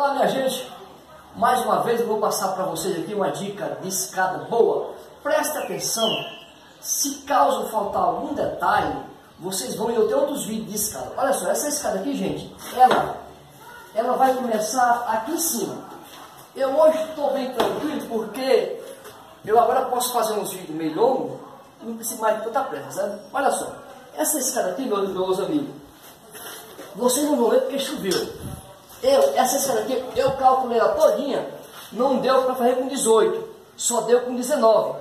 Olá, minha gente. Mais uma vez eu vou passar para vocês aqui uma dica de escada boa. Preste atenção. Se caso faltar algum detalhe, vocês vão em outros vídeos de escada. Olha só, essa escada aqui, gente, ela, ela vai começar aqui em cima. Eu hoje estou bem tranquilo porque eu agora posso fazer uns vídeos meio longos, não preciso mais de tanta pressa, sabe? Olha só, essa escada aqui, meus, meus amigos, vocês não vão ver porque choveu. Eu, essa escada aqui, eu calculei ela todinha, não deu para fazer com 18, só deu com 19.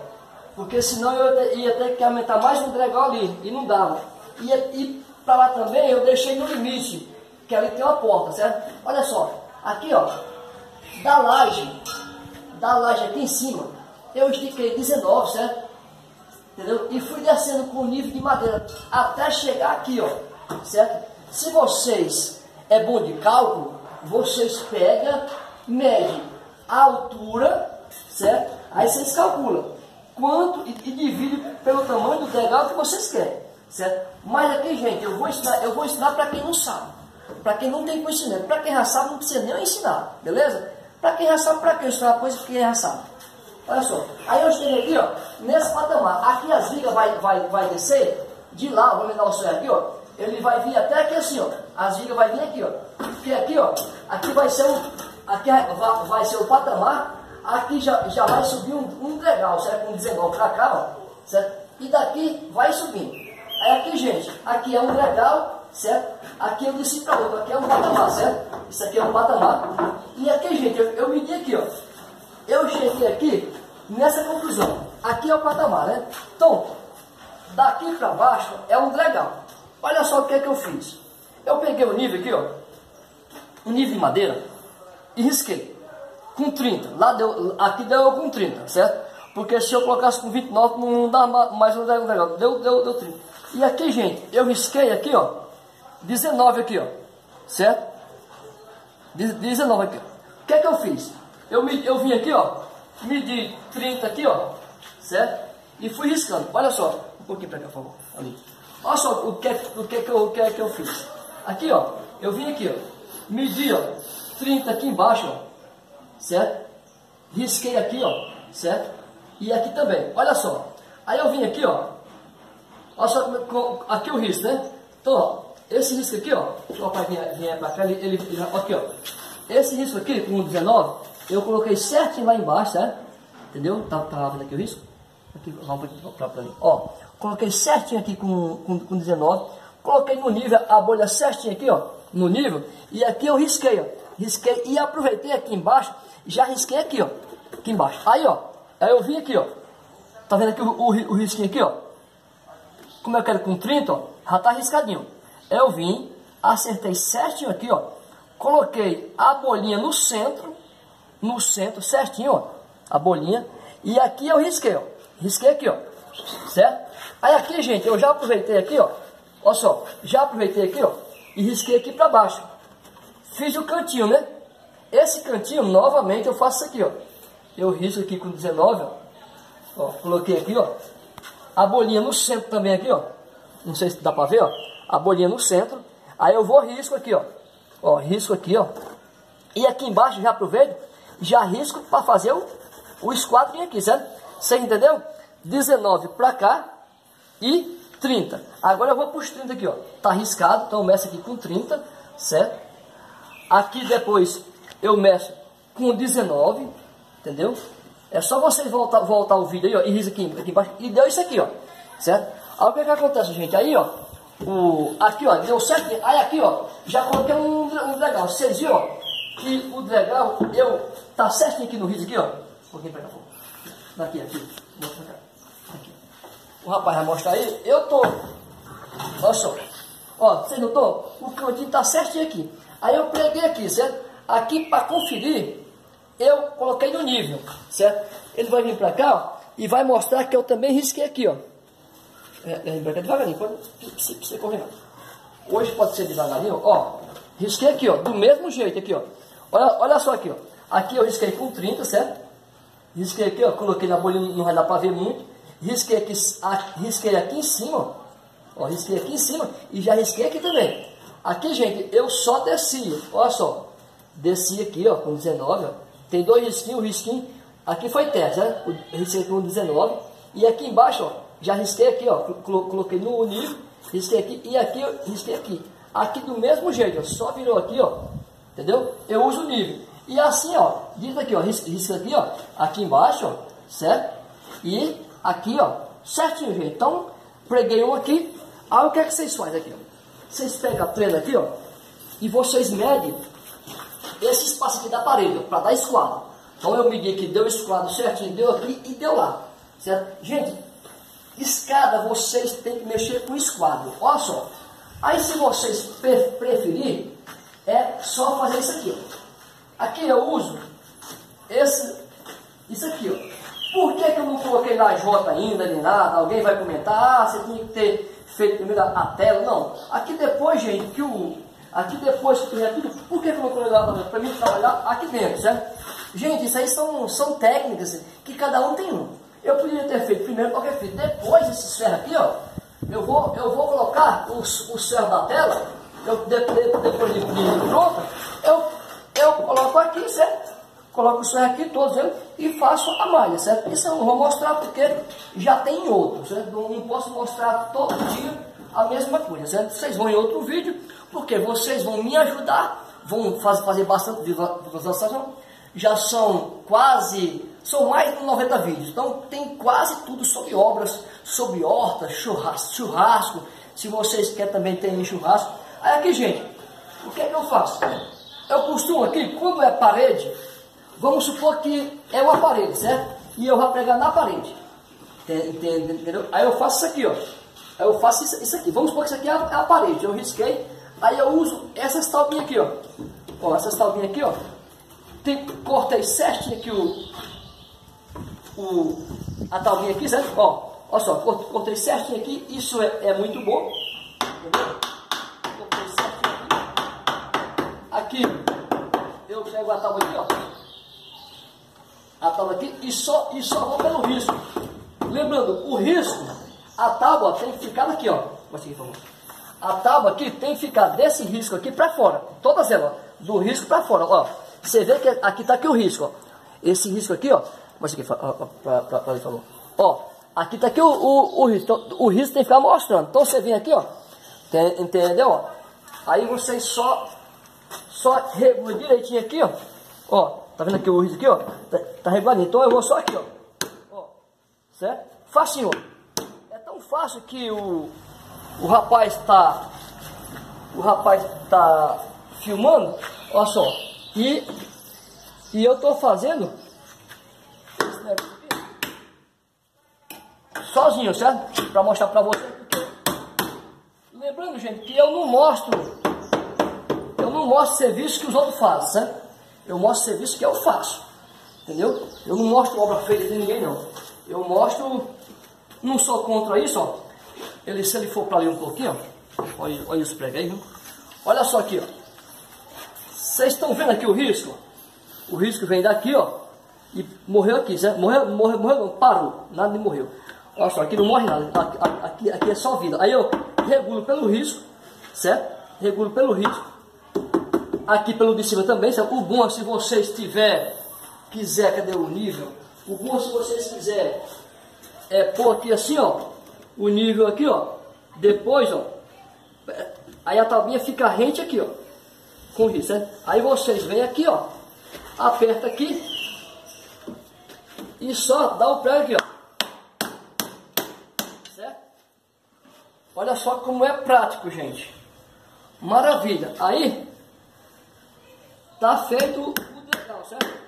Porque senão eu ia ter que aumentar mais um degrau ali, e não dava. E, e para lá também eu deixei no limite, que ali tem uma porta, certo? Olha só, aqui ó, da laje, da laje aqui em cima, eu estiquei 19, certo? Entendeu? E fui descendo com o nível de madeira até chegar aqui, ó, certo? Se vocês é bom de cálculo, vocês pegam, medem a altura, certo? Aí vocês calculam quanto e, e dividem pelo tamanho do degrau que vocês querem, certo? Mas aqui, gente, eu vou ensinar, eu vou ensinar para quem não sabe, para quem não tem conhecimento, para quem já sabe não precisa nem ensinar, beleza? Para quem já sabe, para quem ensinar coisa que quem já sabe. Olha só, aí eu cheguei aqui, ó, nesse patamar, aqui as vigas vai, vai, vai descer, de lá, vou dar o sonho aqui, ó, ele vai vir até aqui assim, ó, as vigas vai vir aqui, ó, porque aqui, ó, aqui vai ser um, aqui vai, vai ser o patamar, aqui já, já vai subir um, um degrau, certo? Com 19 para cá, ó, certo? E daqui vai subindo. Aí aqui, gente, aqui é um degrau, certo? Aqui eu desci para outro, aqui é um patamar, certo? Isso aqui é um patamar. E aqui, gente, eu, eu medi aqui, ó. Eu cheguei aqui nessa conclusão. Aqui é o patamar, né? Então, daqui para baixo é um degrau. Olha só o que é que eu fiz. Eu peguei o nível aqui, ó. O nível de madeira e risquei com 30. Lá deu, aqui deu com 30, certo? Porque se eu colocasse com 29, não dá mais um legal. Deu, deu, deu 30. E aqui, gente, eu risquei aqui, ó. 19 aqui, ó. Certo? 19 aqui. O que é que eu fiz? Eu, eu vim aqui, ó. Medi 30 aqui, ó. Certo? E fui riscando. Olha só. Um pouquinho para cá, por favor. Ali. Olha só o que, é, o que, é que, eu, o que é que eu fiz. Aqui, ó. Eu vim aqui, ó. Medi, ó. 30 aqui embaixo, ó. Certo? Risquei aqui, ó. Certo? E aqui também. Olha só. Aí eu vim aqui, ó. Olha só, aqui o risco, né? Então, ó, esse risco aqui, ó. Deixa o papai vir para cá, ele, ele, aqui, ó. Esse risco aqui, com 19, eu coloquei certinho lá embaixo, certo? Entendeu? Tá, tá vendo aqui o risco? Aqui, vamos para pra, Ó, coloquei certinho aqui com, com, com 19. Coloquei no nível, a bolha certinho aqui, ó. No nível. E aqui eu risquei, ó. Risquei e aproveitei aqui embaixo. Já risquei aqui, ó. Aqui embaixo. Aí, ó. Aí eu vim aqui, ó. Tá vendo aqui o, o, o risquinho aqui, ó? Como eu quero com 30, ó. Já tá riscadinho. Eu vim, acertei certinho aqui, ó. Coloquei a bolinha no centro. No centro, certinho, ó. A bolinha. E aqui eu risquei, ó. Risquei aqui, ó. Certo? Aí aqui, gente, eu já aproveitei aqui, ó. Olha só. Já aproveitei aqui, ó. E risquei aqui para baixo. Fiz o cantinho, né? Esse cantinho, novamente, eu faço isso aqui, ó. Eu risco aqui com 19, ó. ó. Coloquei aqui, ó. A bolinha no centro também aqui, ó. Não sei se dá para ver, ó. A bolinha no centro. Aí eu vou risco aqui, ó. Ó, risco aqui, ó. E aqui embaixo, já aproveito, já risco para fazer o, o esquadrinho aqui, certo? Você entendeu? 19 para cá e 30. Agora eu vou para os 30 aqui, ó. Tá riscado, então eu meço aqui com 30, certo? Aqui depois eu meço com 19, entendeu? É só vocês voltar, voltar o vídeo aí, ó, e risca aqui, aqui embaixo, e deu isso aqui, ó, certo? Aí o que que acontece, gente? Aí, ó, o, aqui, ó, deu certo, aí aqui, ó, já coloquei um, um legal. Vocês viram, ó, que o legal, eu, tá certinho aqui no risco aqui, ó, um pouquinho pra cá, Daqui, aqui. Mostra cá. Aqui. O rapaz vai mostrar aí. Eu tô. Olha só. Ó, vocês notou? O cantinho tá certinho aqui. Aí eu preguei aqui, certo? Aqui para conferir, eu coloquei no nível, certo? Ele vai vir para cá, ó, e vai mostrar que eu também risquei aqui, ó. É, é, devagarinho, pode você correr Hoje pode ser devagarinho, ó. Risquei aqui, ó, do mesmo jeito aqui, ó. Olha, olha só aqui, ó. Aqui eu risquei com 30, certo? Risquei aqui, ó, coloquei na bolinha, não vai dar para ver muito. Risquei aqui, risquei aqui em cima, ó. Risquei aqui em cima e já risquei aqui também. Aqui, gente, eu só desci, olha só. desci aqui, ó, com 19, ó. Tem dois risquinhos, o risquinho, aqui foi teste, né? O risquei com 19. E aqui embaixo, ó, já risquei aqui, ó, coloquei no nível, risquei aqui e aqui risquei aqui. Aqui do mesmo jeito, ó, só virou aqui, ó, entendeu? Eu uso o nível. E assim, ó, diz aqui, ó, risca aqui, ó, aqui embaixo, ó, certo? E aqui, ó, certinho, gente. Então, preguei um aqui. Aí o que é que vocês fazem aqui, ó? Vocês pegam a prenda aqui, ó, e vocês medem esse espaço aqui da parede, para dar esquadro. Então eu medi aqui, deu esquadro certinho, deu aqui e deu lá. Certo? Gente, escada vocês têm que mexer com esquadro. Olha só. Aí se vocês preferirem, é só fazer isso aqui. Ó. Aqui eu uso esse, isso aqui. Ó. Por que, que eu não coloquei na J ainda, nem nada? Alguém vai comentar, ah, você tinha que ter feito primeiro a tela. Não. Aqui depois, gente, que o, Aqui depois que tiver tudo, por que, que eu não coloquei lá para mim trabalhar aqui dentro, certo? Gente, isso aí são, são técnicas que cada um tem um. Eu poderia ter feito primeiro qualquer feito. Depois esse ferro aqui, ó, eu vou, eu vou colocar o, o ferro da tela, eu, depois, de, de pronto, eu, eu coloco aqui, certo? Coloco o ferro aqui, todos eles, e faço a malha, certo? Isso eu não vou mostrar porque já tem outros, certo? Não posso mostrar todo dia a mesma coisa, certo? Vocês vão em outro vídeo, porque vocês vão me ajudar, vão fazer bastante visualização. Já são quase, são mais de 90 vídeos, então tem quase tudo sobre obras, sobre hortas, churrasco, churrasco. Se vocês querem também ter churrasco. Aí aqui, gente, o que é que eu faço? Eu costumo aqui, quando é parede, vamos supor que é uma parede, certo? E eu vou pregar na parede. Entendeu? Aí eu faço isso aqui, ó. Aí eu faço isso, isso aqui. Vamos supor que isso aqui é a, é a parede. Eu risquei. Aí eu uso essas taubinhas aqui, ó. Ó, essas taubinhas aqui, ó. Tem, cortei certinho aqui o, o, a taubinha aqui, certo? Ó, olha só, cortei certinho aqui. Isso é, é muito bom. Entendeu? Cortei certinho aqui. Aqui, eu pego a tábua aqui, ó. A tábua aqui e só, e só vou pelo risco. Lembrando, o risco a tábua tem que ficar aqui, ó. Assim, a tábua aqui tem que ficar desse risco aqui para fora. Todas elas, do risco para fora. Ó, você vê que aqui está aqui o risco, ó. Esse risco aqui, ó. Mas aqui, para ele falou. Ó, aqui está aqui o, o, o risco. Então, o risco tem que ficar mostrando. Então você vem aqui, ó. Entendeu? Ó? Aí você só, só regula direitinho aqui, ó. Ó, tá vendo aqui o risco aqui, ó? Tá, tá reguladinho. Então eu vou só aqui, ó. Ó, certo? Facinho, ó fácil que o, o rapaz está o rapaz está filmando, olha só, e, e eu estou fazendo sozinho, certo? Para mostrar para você. Lembrando, gente, que eu não mostro, não mostro serviço que os outros fazem, certo? Eu mostro serviço que eu faço, entendeu? Eu não mostro obra feita de ninguém, não. Eu mostro não sou contra isso, ó. Ele, se ele for para ali um pouquinho, ó. Olha, olha os pregos aí, viu? Olha só aqui, ó. Vocês estão vendo aqui o risco? O risco vem daqui, ó. E morreu aqui, certo? Morreu, morreu, morreu não, parou. Nada de morreu. Olha só, aqui não morre nada. Aqui, aqui, aqui é só vida. Aí eu regulo pelo risco, certo? Regulo pelo risco. Aqui pelo de cima também, certo? O bom é se vocês tiver, quiser, cadê o nível? O bom é se vocês quiserem é pôr aqui assim, ó, o nível aqui, ó. Depois, ó, aí a tabinha fica rente aqui, ó, com isso, né? Aí vocês vêm aqui, ó, aperta aqui e só dá o prego aqui, ó. Certo? Olha só como é prático, gente. Maravilha. Aí, tá feito o degrau, certo?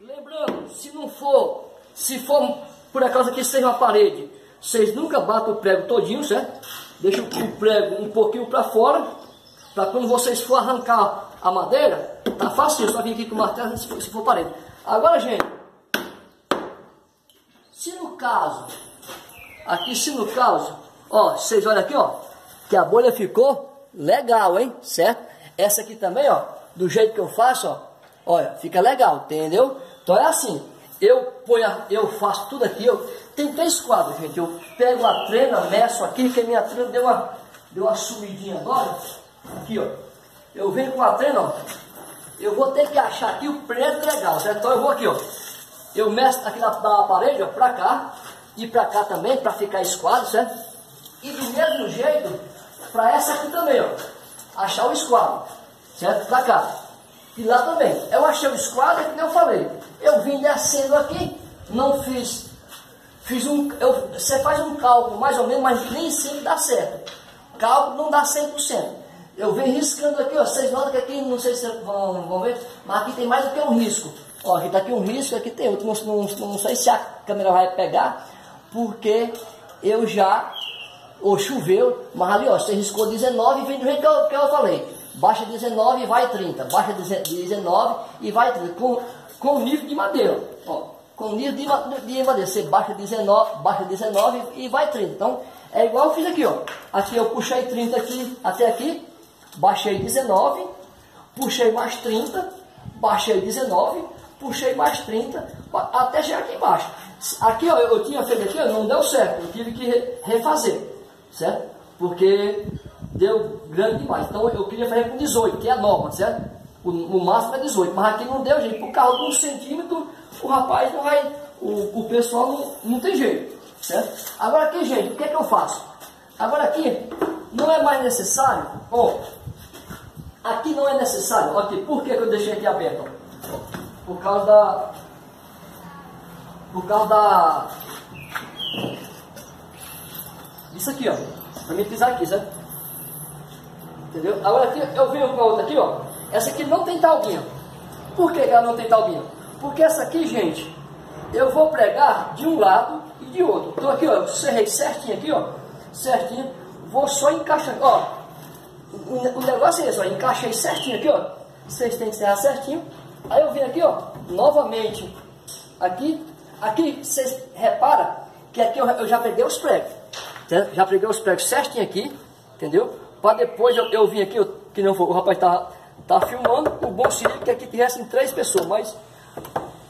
Lembrando, se não for se for por acaso aqui seja uma parede, vocês nunca batem o prego todinho, certo? Deixa o prego um pouquinho para fora, para quando vocês for arrancar a madeira, tá fácil, só vir aqui com o martelo se for, se for parede. Agora, gente, se no caso, aqui se no caso, ó, vocês olham aqui, ó, que a bolha ficou legal, hein, certo? Essa aqui também, ó, do jeito que eu faço, ó, olha, fica legal, entendeu? Então é assim, eu ponho, a, eu faço tudo aqui, eu tem três quadros, gente. Eu pego a trena, meço aqui, que a minha trena deu uma, deu uma sumidinha agora. Aqui, ó. eu venho com a trena, ó. Eu vou ter que achar aqui o preto legal, certo? Então eu vou aqui, ó. Eu meço aqui na, na parede, ó, pra cá. E pra cá também, pra ficar esquadro, certo? E do mesmo jeito, pra essa aqui também, ó. Achar o esquadro, certo? Pra cá. E lá também. Eu achei o esquadro, que eu falei. Eu vim descendo aqui, não fiz. Fiz um. Eu, você faz um cálculo mais ou menos, mas nem sempre dá certo. Cálculo não dá 100%. Eu venho riscando aqui, ó, vocês notam que aqui, não sei se vocês vão, vão ver, mas aqui tem mais do que um risco. Ó, aqui tá aqui um risco, aqui tem outro, não, não, não sei se a câmera vai pegar, porque eu já, ou choveu, mas ali, ó, você riscou 19 e vem do jeito que eu, que eu falei. Baixa 19 e vai 30, baixa 19 e vai 30, com, com nível de madeira, ó, com nível de, de madeira, você baixa 19, baixa 19 e vai 30, então, é igual eu fiz aqui, ó, aqui eu puxei 30 aqui, até aqui, baixei 19, puxei mais 30, baixei 19, puxei mais 30, até chegar aqui embaixo. Aqui ó, eu tinha feito aqui, ó, não deu certo, eu tive que refazer, certo? Porque deu grande demais. Então eu queria fazer com 18, que é a norma, certo? O, o máximo é 18, mas aqui não deu jeito, por causa de um centímetro, o rapaz não vai, o, o pessoal não, não tem jeito, certo? Agora aqui, gente, o que é que eu faço? Agora aqui, não é mais necessário, ó, Aqui não é necessário. Aqui, por que, que eu deixei aqui aberto? Por causa da. Por causa da. Isso aqui, ó. Pra mim pisar aqui, certo? Entendeu? Agora aqui eu venho com a outra aqui, ó. Essa aqui não tem talguinha. Por que ela não tem talguinha? Porque essa aqui, gente, eu vou pregar de um lado e de outro. Então aqui, ó, eu cerrei certinho aqui, ó. Certinho. Vou só encaixar. Ó, o, negócio é esse, ó, encaixei certinho aqui, ó. Vocês têm que encerrar certinho. Aí eu vim aqui, ó, novamente, aqui, aqui, vocês reparam que aqui eu, já peguei os pregos? Já peguei os pregos certinho aqui, entendeu? Para depois eu, eu vim aqui, eu, que não foi, o rapaz tá, tá filmando, o bom seria que aqui tivessem três pessoas, mas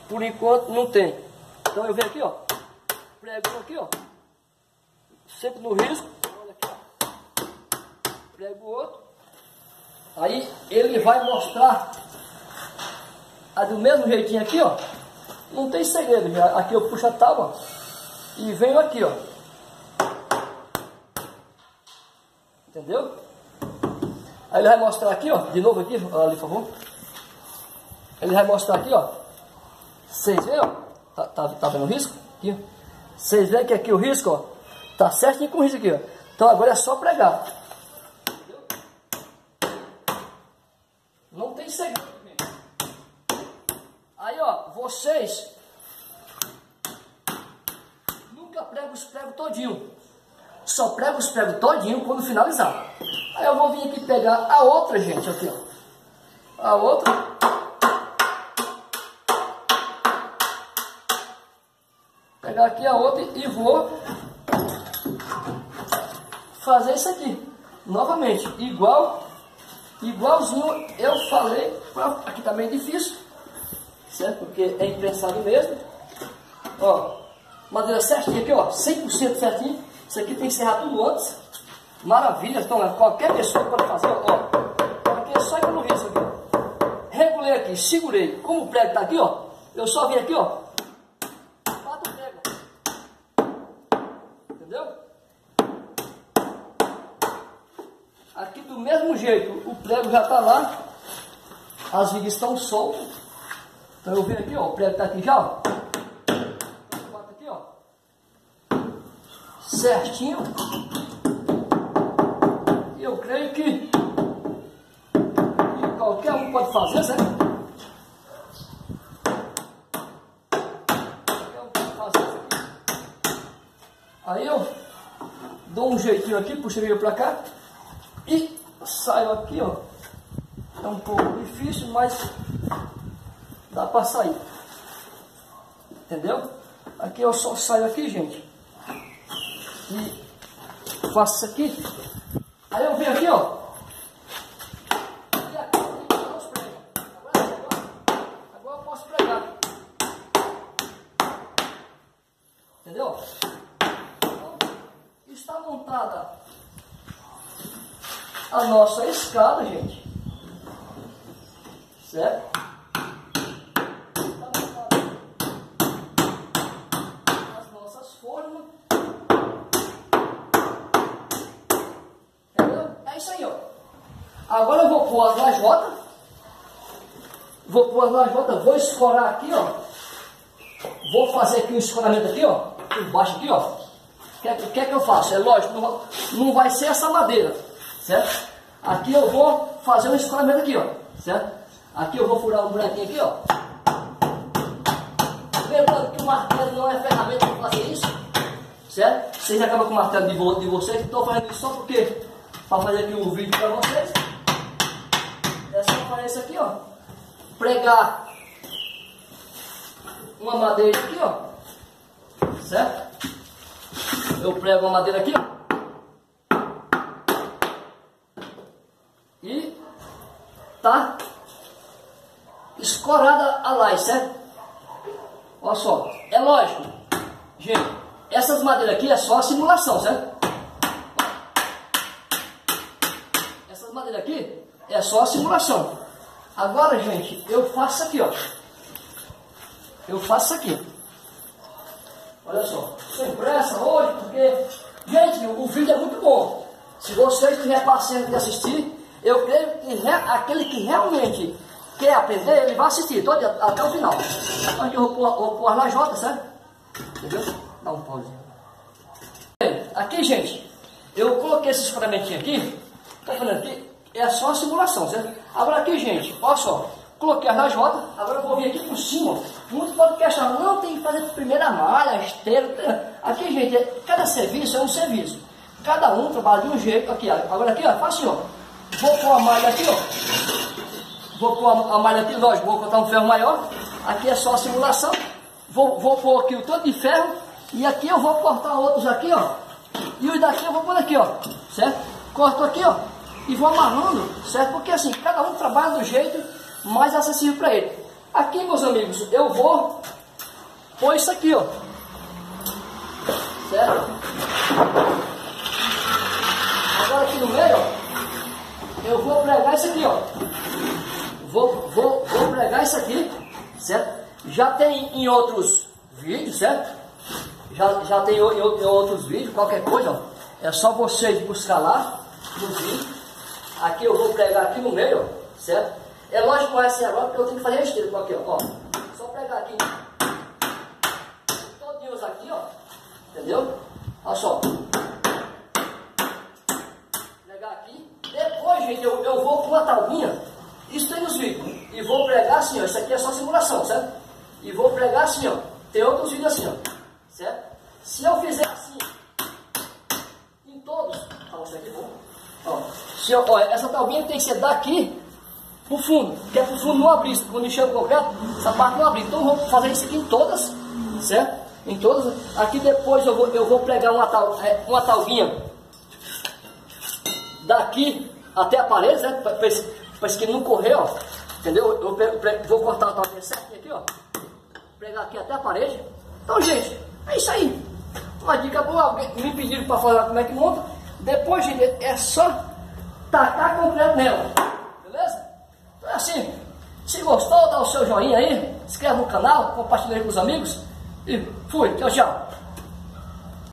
por enquanto não tem. Então eu venho aqui, ó, prego aqui, ó, sempre no risco, prego o outro. Aí ele vai mostrar a do mesmo jeitinho aqui, ó. Não tem segredo. Aqui eu puxo a tábua e venho aqui, ó. Entendeu? Aí ele vai mostrar aqui, ó, de novo aqui, ali, por favor. Ele vai mostrar aqui, ó. Vocês veem, ó. Tá, tá, tá vendo o risco? Aqui, Vocês veem que aqui o risco, ó. Tá certinho com o risco aqui, ó. Então agora é só pregar. vocês nunca pregam os pregos todinho. Só prego os pregos todinho quando finalizar. Aí eu vou vir aqui pegar a outra, gente, aqui, ó. A outra. Pegar aqui a outra e vou fazer isso aqui. Novamente, igual, igualzinho eu falei. Aqui também tá é difícil certo? Porque é imprensado mesmo. Ó, madeira certinha aqui, ó, 100% certinho. Isso aqui tem que serrar tudo antes. Maravilha, então é, qualquer pessoa pode fazer, ó. Aqui é só economia isso aqui. Regulei aqui, segurei. Como o prego tá aqui, ó, eu só vim aqui, ó. Bato o prego. Entendeu? Aqui do mesmo jeito, o prego já tá lá. As vigas estão soltas. Então eu venho aqui, ó, o prego está aqui já, ó. Bato aqui, ó. Certinho. E eu creio que, que qualquer um pode fazer, certo? Aí eu dou um jeitinho aqui, puxo ele para cá e saio aqui, ó. É um pouco difícil, mas dá para sair. Entendeu? Aqui eu só saio aqui, gente. E faço isso aqui. Aí eu venho aqui, ó. Agora eu posso pregar. Entendeu? Então, está montada a nossa escada, gente. certo? As nossas formas. Entendeu? É isso aí, ó. Agora eu vou pôr as lajotas. Vou pôr as lajotas, vou escorar aqui, ó. Vou fazer aqui um escoramento aqui, ó. Embaixo aqui, ó. O que, que, é que eu faço? É lógico, não, não vai ser essa madeira, certo? Aqui eu vou fazer um escoramento aqui, ó. Certo? Aqui eu vou furar um buraquinho aqui, ó. Lembrando que o martelo não é ferramenta para fazer isso. Certo? Vocês acabam com o martelo de, vo de vocês. Estou fazendo isso só porque para fazer aqui um vídeo para vocês. É só fazer isso aqui, ó. Pregar uma madeira aqui, ó. Certo? Eu prego uma madeira aqui, ó. tá escorada a laje, certo? Olha só, é lógico, gente, essas madeiras aqui é só simulação, certo? Essas madeiras aqui é só simulação. Agora, gente, eu faço aqui, ó. Eu faço aqui. Olha só, sem pressa hoje, porque, gente, o vídeo é muito bom. Se vocês tiverem paciência de assistir, eu creio que aquele que realmente quer aprender, ele vai assistir todo, até o final. Então eu vou pôr, as lajotas, certo? Entendeu? Dá um pause. Aqui, gente, eu coloquei esse escoramentinho aqui, tô falando aqui, é só simulação, certo? Agora aqui, gente, olha só, coloquei as lajotas, agora eu vou vir aqui por cima. Muitos podem questionar, não, tem que fazer primeira malha, esteira. Aqui, gente, cada serviço é um serviço. Cada um trabalha de um jeito. Aqui, agora aqui, ó, faz assim, ó. Vou pôr a malha aqui, ó. Vou pôr a malha aqui, lógico, vou cortar um ferro maior. Aqui é só a simulação. Vou, vou pôr aqui o tanto de ferro. E aqui eu vou cortar outros aqui, ó. E os daqui eu vou pôr aqui, ó. Certo? Corto aqui, ó. E vou amarrando, certo? Porque assim, cada um trabalha do jeito mais acessível para ele. Aqui, meus amigos, eu vou pôr isso aqui, ó. Certo? Agora aqui no meio, ó eu vou pregar isso aqui, ó. Vou, vou, vou pregar isso aqui, certo? Já tem em outros vídeos, certo? Já, já tem em, em outros vídeos, qualquer coisa, ó. É só vocês buscar lá no vídeo. Aqui eu vou pregar aqui no meio, ó, certo? É lógico que vai ser agora porque eu tenho que fazer esteira aqui, ó. Só pregar aqui. Todinhos aqui, ó. Entendeu? Olha só. gente, eu, eu vou com uma talminha, isso tem nos vídeos, e vou pregar assim, ó, isso aqui é só simulação, certo? E vou pregar assim, ó, tem outros vídeos assim, ó, certo? Se eu fizer assim, em todos, ó, isso aqui é bom, ó, se eu, ó, essa talminha tem que ser daqui pro fundo, que é pro fundo não abrir, quando encher o concreto, essa parte não abrir, então vou fazer isso aqui em todas, certo? Em todas, aqui depois eu vou, eu vou pregar uma, tal, é, uma talvinha daqui até a parede, né? Para esse que não correr, ó. Entendeu? Eu pego, vou cortar o tamanho certinho aqui, ó. Pregar aqui até a parede. Então, gente, é isso aí. Uma dica boa, me pediram para falar como é que monta. Depois, gente, é só tacar concreto nela. É assim. Se gostou, dá o seu joinha aí. Inscreve no canal, compartilha aí com os amigos. E fui. Tchau, tchau.